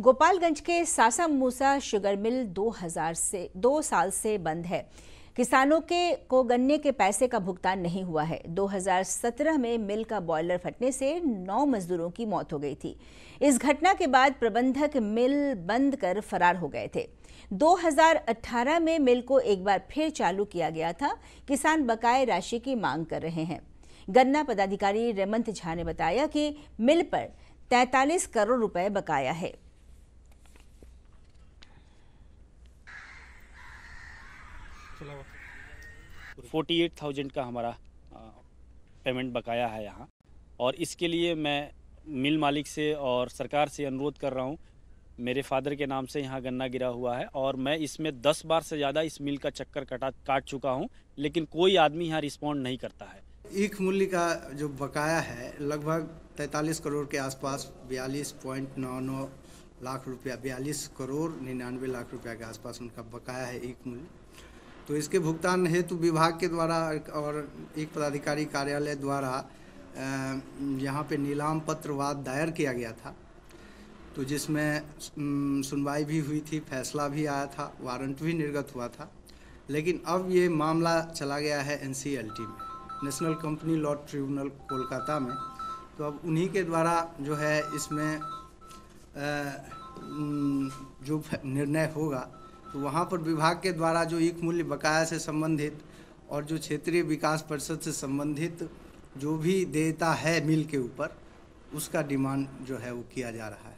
गोपालगंज के सासा मूसा sugar mill 2000 से, दो साल से बंद है। किसानों के को गन्ने के पैसे का भुगतान नहीं हुआ है। 2017 में मिल का बॉयलर फटने से नौ मजदूरों की मौत हो गई थी। इस घटना के बाद प्रबंधक मिल बंद कर फरार हो गए थे। 2018 में मिल को एक बार फिर चालू किया गया था। किसान बकाए राशि की मांग कर रहे हैं। गन्ना पदाधिकारी रेमंत झा ने बताया कि मिल पर 43 करोड़ रुपए बकाया है। फोर्टी एट थाउज़ेंड का हमारा पेमेंट बकाया है यहाँ। और इसके लिए मैं मिल मालिक से और सरकार से अनुरोध कर रहा हूँ, मेरे फादर के नाम से यहाँ गन्ना गिरा हुआ है और मैं इसमें दस बार से ज़्यादा इस मिल का चक्कर कटा, काट चुका हूँ, लेकिन कोई आदमी यहाँ रिस्पॉन्ड नहीं करता है। एक मूल्य का जो बकाया है, लगभग तैंतालीस करोड़ के आसपास, बयालीस पॉइंट नौ नौ लाख रुपया, बयालीस करोड़ निन्यानवे लाख रुपया के आसपास उनका बकाया है एक मूल्य। तो इसके भुगतान हेतु विभाग के द्वारा और एक पदाधिकारी कार्यालय द्वारा यहाँ पे नीलाम पत्र वाद दायर किया गया था। तो जिसमें सुनवाई भी हुई थी, फैसला भी आया था, वारंट भी निर्गत हुआ था। लेकिन अब ये मामला चला गया है एनसीएलटी में, national company law tribunal Kolkata में। तो अब उन्हीं के द्वारा जो है इसमें जो निर्णय होगा तो वहाँ पर विभाग के द्वारा जो एक मूल्य बकाया से संबंधित और जो क्षेत्रीय विकास परिषद से संबंधित जो भी देता है मिल के ऊपर, उसका डिमांड जो है वो किया जा रहा है।